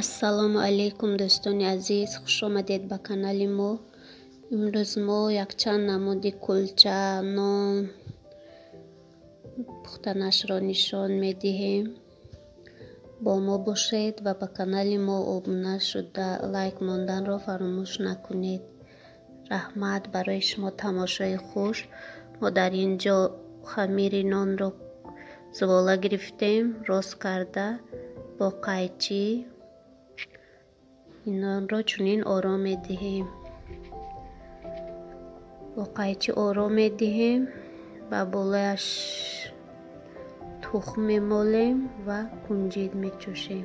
ассалому алайкум дӯстони азиз. Хушомадед ба канали мо. Имрӯз мо якчанд намуди кулча нон пухтанашро нишон медиҳем. Бо мо бошед ва ба канали мо обуна шуда лайк монданро фаромӯш накунед. Раҳмат барои шумо тамошои хуш. Мо дар ин ҷо хамири нонро зувола гирифтем. Рост карда бо қайчӣ инонро чунин ором медиҳем. Бо қайчи ором медиҳем ба болояш тухм мемолем ва кунҷид мечӯшем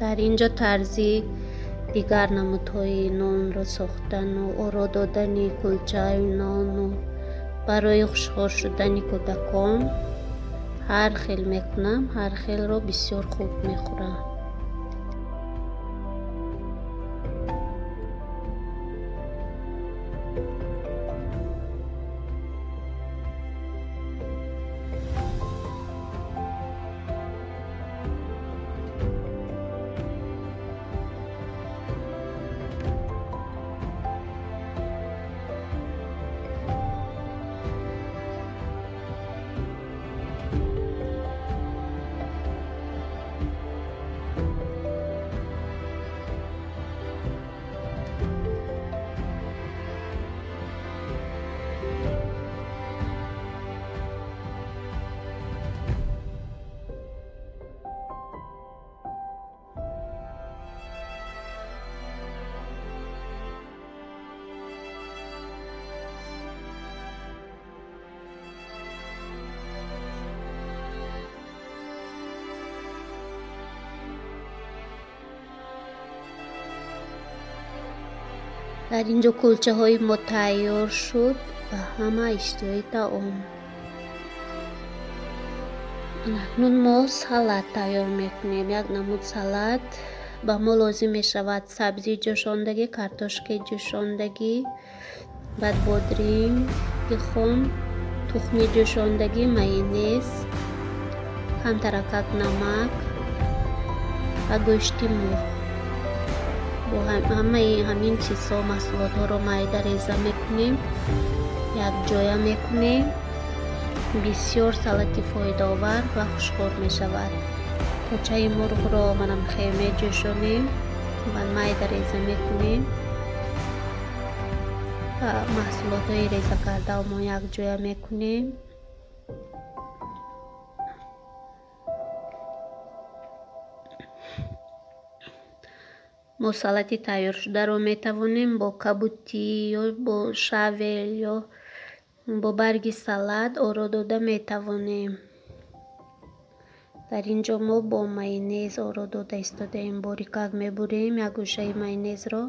дар ин ҷо тарзи дигар намудҳои нонро сохтану оро додани кулчаю нону барои хушҳол шудани кӯдакон. Ҳар хел мекунам ҳар хелро бисёр хуб мехӯрам дар ин ҷо кулчаҳои мо тайёр шуд ба ҳама иштиҳои таом. Акнун мо салат тайёр мекунем. Як намуд салат ба мо лозим мешавад. Сабзи ҷӯшондагӣ картошкаи ҷӯшондагӣ баъд бодринги хом тухми ҷӯшондагӣ майонез камтаракак намак ва гӯшти мурғ бо ҳамаи ҳамин чизҳо маҳсулотҳоро майда реза мекунем якҷоя мекунем бисёр салати фоидаовар ва хушхор мешавад. Почаи мурғро манамхе меҷӯшонем ва майда реза мекунем. Маҳсулотҳои резакардаамон якҷоя мекунем мо салати тайёршударо метавонем бо кабутӣ ё бо шавел ё бо барги салат оро дода метавонем. Дар ин ҷо мо бо майонез оро дода истодаем борикак мебурем як гӯшаи майонезро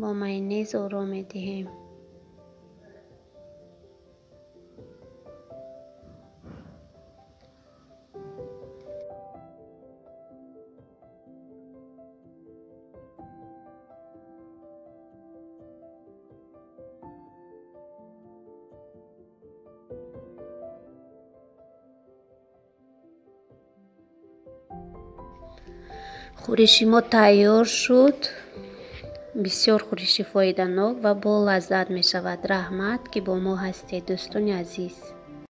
бо майонез оро медиҳем хӯриши мо тайёр шуд. Бисёр хӯриши фоиданок ва болаззат мешавад. Раҳмат ки бо мо ҳастед дӯстони азиз